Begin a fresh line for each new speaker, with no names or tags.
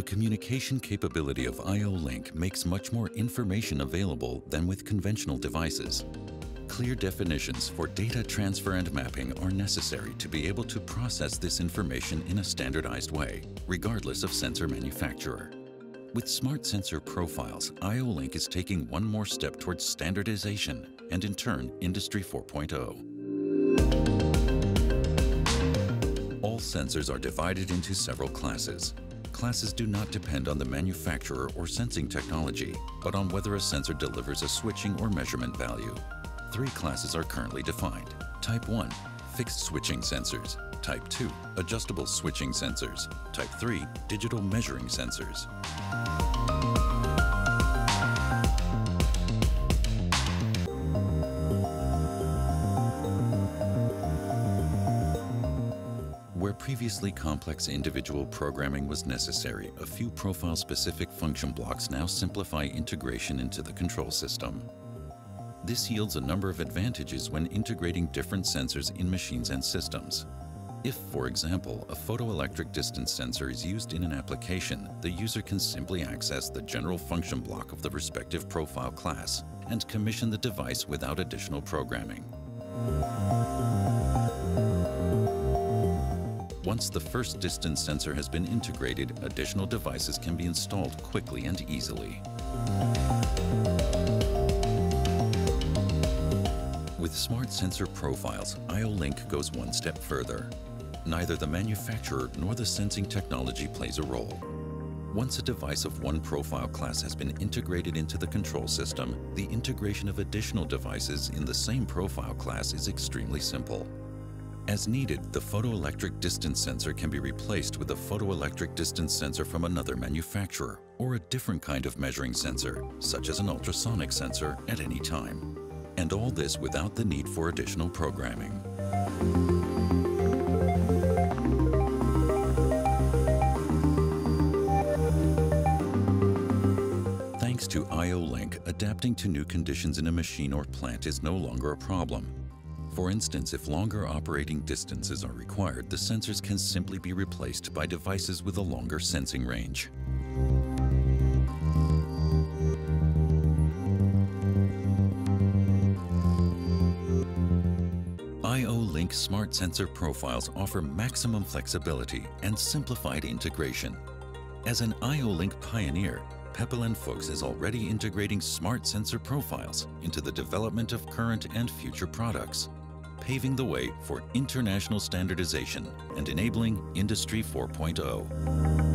application capability of IO-Link makes much more information available than with conventional devices. Clear definitions for data transfer and mapping are necessary to be able to process this information in a standardized way, regardless of sensor manufacturer. With Smart Sensor Profiles, IO-Link is taking one more step towards standardization and in turn, Industry 4.0. All sensors are divided into several classes. Classes do not depend on the manufacturer or sensing technology, but on whether a sensor delivers a switching or measurement value. Three classes are currently defined. Type 1, fixed switching sensors. Type 2, adjustable switching sensors. Type 3, digital measuring sensors. Previously complex individual programming was necessary, a few profile-specific function blocks now simplify integration into the control system. This yields a number of advantages when integrating different sensors in machines and systems. If, for example, a photoelectric distance sensor is used in an application, the user can simply access the general function block of the respective profile class and commission the device without additional programming. Once the first distance sensor has been integrated, additional devices can be installed quickly and easily. With smart sensor profiles, IO-Link goes one step further. Neither the manufacturer nor the sensing technology plays a role. Once a device of one profile class has been integrated into the control system, the integration of additional devices in the same profile class is extremely simple. As needed, the photoelectric distance sensor can be replaced with a photoelectric distance sensor from another manufacturer or a different kind of measuring sensor, such as an ultrasonic sensor, at any time. And all this without the need for additional programming. Thanks to IO-Link, adapting to new conditions in a machine or plant is no longer a problem. For instance, if longer operating distances are required, the sensors can simply be replaced by devices with a longer sensing range. IO-Link Smart Sensor Profiles offer maximum flexibility and simplified integration. As an IO-Link pioneer, Pepperl & Fuchs is already integrating smart sensor profiles into the development of current and future products, paving the way for international standardization and enabling Industry 4.0.